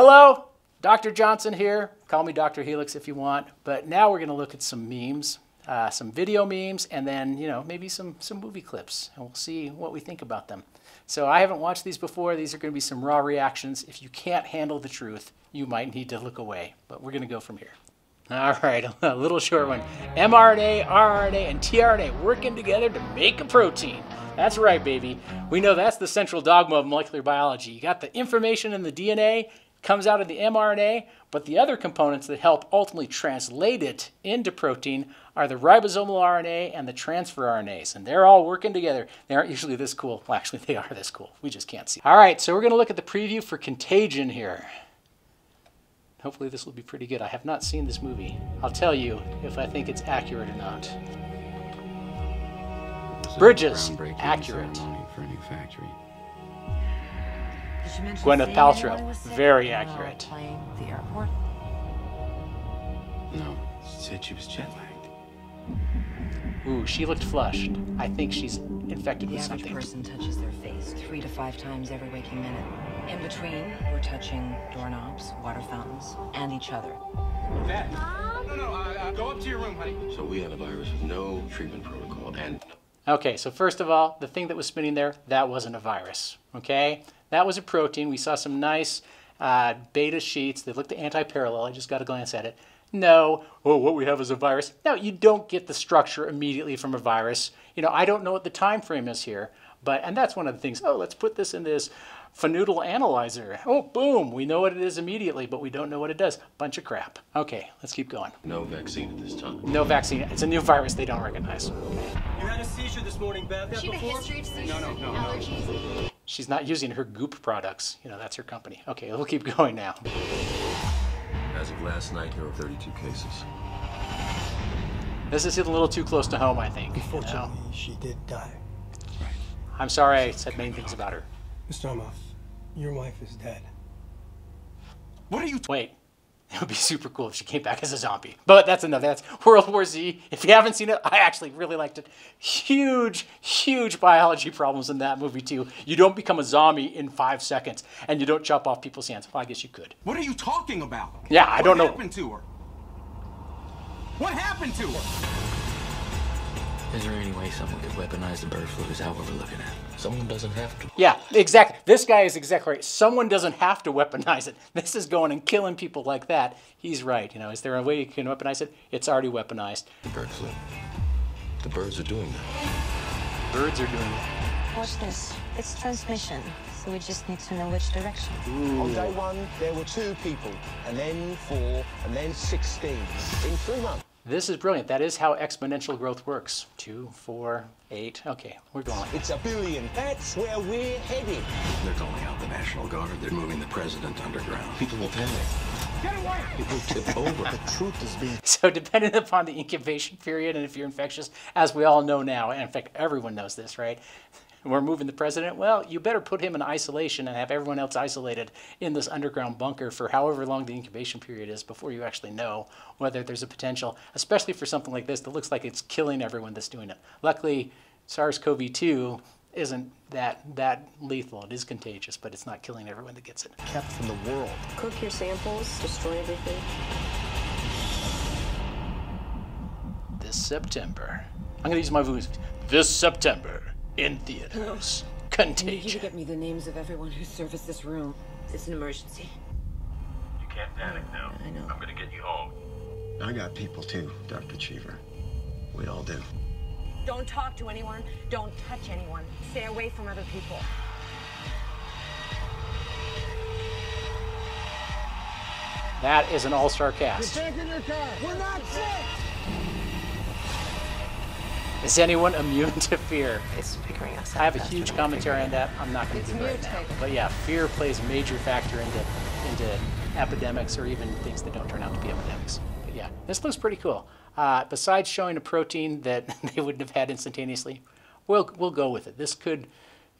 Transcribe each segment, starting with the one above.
Hello, Dr. Johnson here. Call me Dr. Helix if you want. But now we're going to look at some memes, uh, some video memes, and then, you know, maybe some, some movie clips, and we'll see what we think about them. So I haven't watched these before. These are going to be some raw reactions. If you can't handle the truth, you might need to look away. But we're going to go from here. All right, a little short one. mRNA, RNA, and tRNA working together to make a protein. That's right, baby. We know that's the central dogma of molecular biology. You got the information in the DNA, comes out of the mRNA, but the other components that help ultimately translate it into protein are the ribosomal RNA and the transfer RNAs, and they're all working together. They aren't usually this cool. Well, actually, they are this cool. We just can't see. All right, so we're going to look at the preview for Contagion here. Hopefully this will be pretty good. I have not seen this movie. I'll tell you if I think it's accurate or not. Bridges, accurate. For factory. Gwyneth Paltrow, very accurate. The airport. No, she said she was jet lagged. Ooh, she looked flushed. I think she's infected The with average something. person touches their face three to five times every waking minute. In between, we're touching doorknobs, water fountains, and each other. Dad. No, no, uh, uh, go up to your room, honey. So we had a virus with no treatment protocol and Okay, so first of all, the thing that was spinning there, that wasn't a virus. Okay, that was a protein. We saw some nice uh, beta sheets. They looked anti-parallel. I just got a glance at it. No, oh, what we have is a virus. No, you don't get the structure immediately from a virus. You know, I don't know what the time frame is here, but and that's one of the things. Oh, let's put this in this Fanoodle analyzer. Oh, boom, we know what it is immediately, but we don't know what it does. Bunch of crap. Okay, let's keep going. no vaccine at this time. No vaccine. It's a new virus they don't recognize. You had a seizure this morning, Beth. She had a history of seizures No, no, and no, no. allergies. She's not using her goop products. You know, that's her company. Okay, we'll keep going now. As of last night, there were 32 cases. This is hitting a little too close to home, I think. you know? Unfortunately, she did die. I'm sorry I said many things about her. Mr. Emhoff, your wife is dead. What are you Wait, it would be super cool if she came back as a zombie. But that's another. That's World War Z. If you haven't seen it, I actually really liked it. Huge, huge biology problems in that movie too. You don't become a zombie in five seconds, and you don't chop off people's hands. Well, I guess you could. What are you talking about? Yeah, I don't know. What happened to her? What happened to her? Is there any way someone could weaponize the bird flu? Is that what we're looking at? Someone doesn't have to. Yeah, exactly. This guy is exactly right. Someone doesn't have to weaponize it. This is going and killing people like that. He's right. You know, is there a way you can weaponize it? It's already weaponized. The bird flu. The birds are doing that. Birds are doing that. Watch this. It's transmission, so we just need to know which direction. On day one, there were two people, and then four, and then 16. In three months. This is brilliant. That is how exponential growth works. Two, four, eight. Okay, we're going. It's a billion. That's where we're headed. They're calling out the National Guard. They're moving the president underground. People will panic. Get away! People tip over. The truth is being So, depending upon the incubation period and if you're infectious, as we all know now, and in fact, everyone knows this, right? We're moving the president. Well, you better put him in isolation and have everyone else isolated in this underground bunker for however long the incubation period is before you actually know whether there's a potential, especially for something like this that looks like it's killing everyone that's doing it. Luckily, SARS-CoV-2 isn't that that lethal. It is contagious, but it's not killing everyone that gets it. kept from the world. Cook your samples, destroy everything. this September. I'm gonna use my voice. This September in theaters. I need you to Contagion. get me the names of everyone who serviced this room. It's an emergency. You can't panic now. I know. I'm gonna get you home. I got people too, Dr. Cheever. We all do. Don't talk to anyone. Don't touch anyone. Stay away from other people. That is an all-star cast. Back in your car. We're not sick. Is anyone immune to fear? It's figuring us I have a huge commentary on that. I'm not going to do it right now. But yeah, fear plays a major factor into into epidemics or even things that don't turn out to be epidemics. But yeah, this looks pretty cool. Uh, besides showing a protein that they wouldn't have had instantaneously, we'll we'll go with it. This could,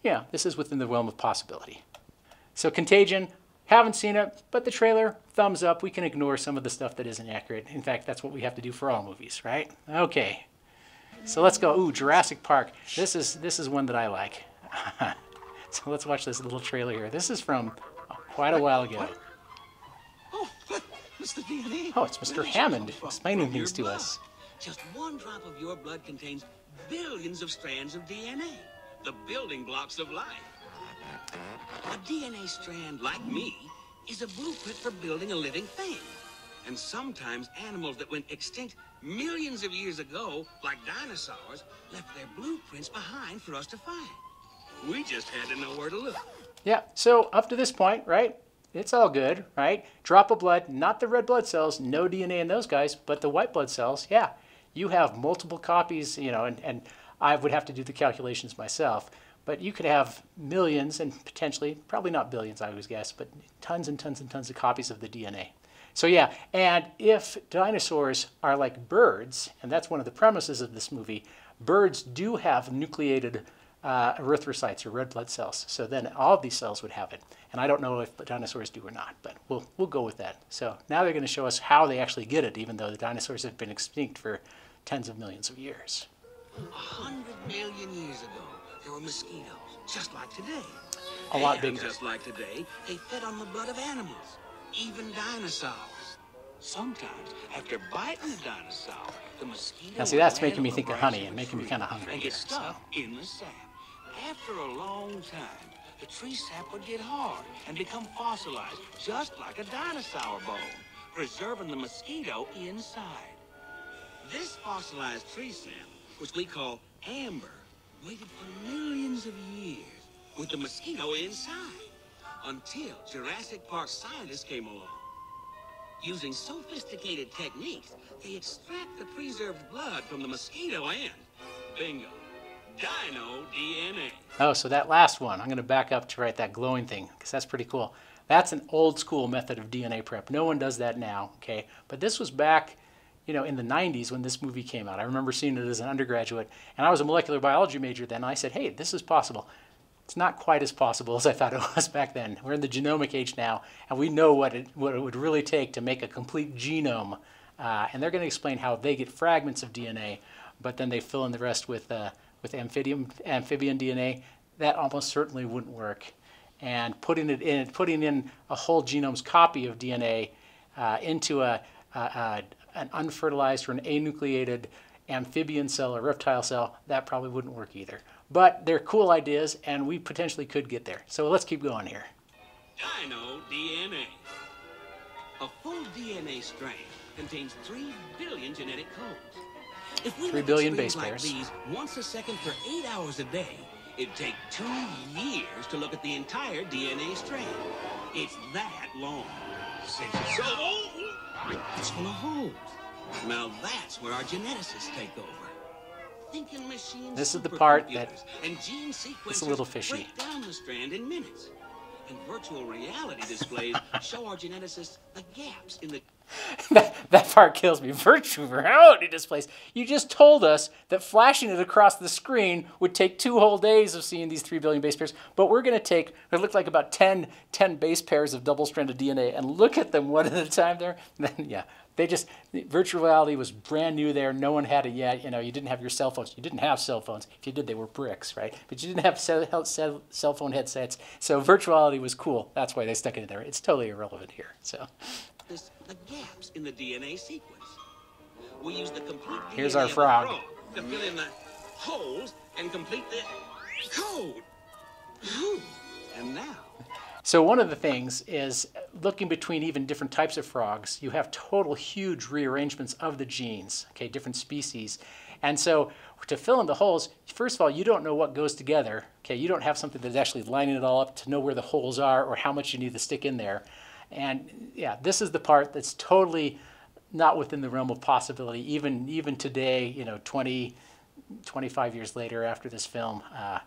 yeah, this is within the realm of possibility. So Contagion, haven't seen it, but the trailer, thumbs up. We can ignore some of the stuff that isn't accurate. In fact, that's what we have to do for all movies, right? Okay. So let's go. Ooh, Jurassic Park. This is this is one that I like. so let's watch this little trailer here. This is from quite a while ago. Oh, it's the DNA. Oh, it's Mr. Hammond explaining things to us. Just one drop of your blood contains billions of strands of DNA, the building blocks of life. A DNA strand, like me, is a blueprint for building a living thing. And sometimes animals that went extinct millions of years ago, like dinosaurs, left their blueprints behind for us to find. We just had to know where to look. Yeah, so up to this point, right? It's all good, right? Drop of blood, not the red blood cells, no DNA in those guys, but the white blood cells, yeah. You have multiple copies, you know, and, and I would have to do the calculations myself, but you could have millions and potentially, probably not billions, I always guess, but tons and tons and tons of copies of the DNA. So yeah, and if dinosaurs are like birds, and that's one of the premises of this movie, birds do have nucleated uh, erythrocytes or red blood cells. So then all of these cells would have it. And I don't know if dinosaurs do or not, but we'll, we'll go with that. So now they're going to show us how they actually get it, even though the dinosaurs have been extinct for tens of millions of years. A hundred million years ago, there were mosquitoes, just like today. A lot bigger. Just like today, they fed on the blood of animals, even dinosaurs. Sometimes, after biting a dinosaur, the mosquito Now, see, that's making me think of honey and making me kinda hungry And get stuck in the sap. After a long time, the tree sap would get hard and become fossilized, just like a dinosaur bone, preserving the mosquito inside. This fossilized tree sap, which we call amber, waited for millions of years with the mosquito inside until Jurassic Park scientists came along. Using sophisticated techniques, they extract the preserved blood from the mosquito and, bingo, dino DNA. Oh, so that last one, I'm going to back up to write that glowing thing because that's pretty cool. That's an old school method of DNA prep. No one does that now, okay? But this was back, you know, in the 90s when this movie came out. I remember seeing it as an undergraduate, and I was a molecular biology major then. I said, hey, this is possible. It's not quite as possible as I thought it was back then. We're in the genomic age now, and we know what it, what it would really take to make a complete genome. Uh, and they're going to explain how they get fragments of DNA, but then they fill in the rest with, uh, with amphibian, amphibian DNA. That almost certainly wouldn't work. And putting it in, putting in a whole genome's copy of DNA uh, into a, a, a, an unfertilized or an anucleated amphibian cell or reptile cell, that probably wouldn't work either. But they're cool ideas, and we potentially could get there. So let's keep going here. Dino DNA. A full DNA strand contains 3 billion genetic codes. If we Three look at billion screens base like pairs. these once a second for 8 hours a day, it'd take 2 years to look at the entire DNA strand. It's that long. Since it's so old, it's full of holes. Now that's where our geneticists take over. Thinking machines, This is the part that gene is a little fishy. down the strand in minutes. And virtual reality displays show our geneticists the gaps in the that, that part kills me. Virtual reality displays. You just told us that flashing it across the screen would take two whole days of seeing these 3 billion base pairs, but we're going to take, it looked like about 10, 10 base pairs of double stranded DNA and look at them one at a time there. Then, yeah, they just, virtual reality was brand new there. No one had it yet. You know, you didn't have your cell phones. You didn't have cell phones. If you did, they were bricks, right? But you didn't have cell, cell, cell phone headsets. So virtual reality was cool. That's why they stuck it in there. It's totally irrelevant here. So. The gaps in the DNA sequence. We use the complete Here's DNA our frog. to fill in the holes and complete the code. And now, So one of the things is looking between even different types of frogs, you have total huge rearrangements of the genes, okay, different species. And so to fill in the holes, first of all, you don't know what goes together, okay? You don't have something that's actually lining it all up to know where the holes are or how much you need to stick in there. And yeah, this is the part that's totally not within the realm of possibility, even even today, you know, 20, 25 years later after this film. Uh,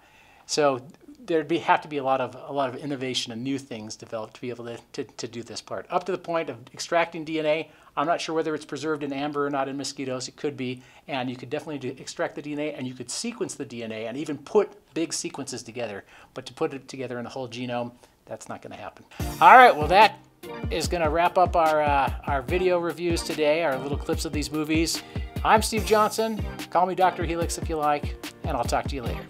so there'd be have to be a lot of a lot of innovation and new things developed to be able to, to, to do this part. Up to the point of extracting DNA, I'm not sure whether it's preserved in amber or not in mosquitoes. It could be, and you could definitely do, extract the DNA and you could sequence the DNA and even put big sequences together. But to put it together in the whole genome, that's not going to happen. All right, well that is going to wrap up our uh, our video reviews today. Our little clips of these movies. I'm Steve Johnson. Call me Dr. Helix if you like, and I'll talk to you later.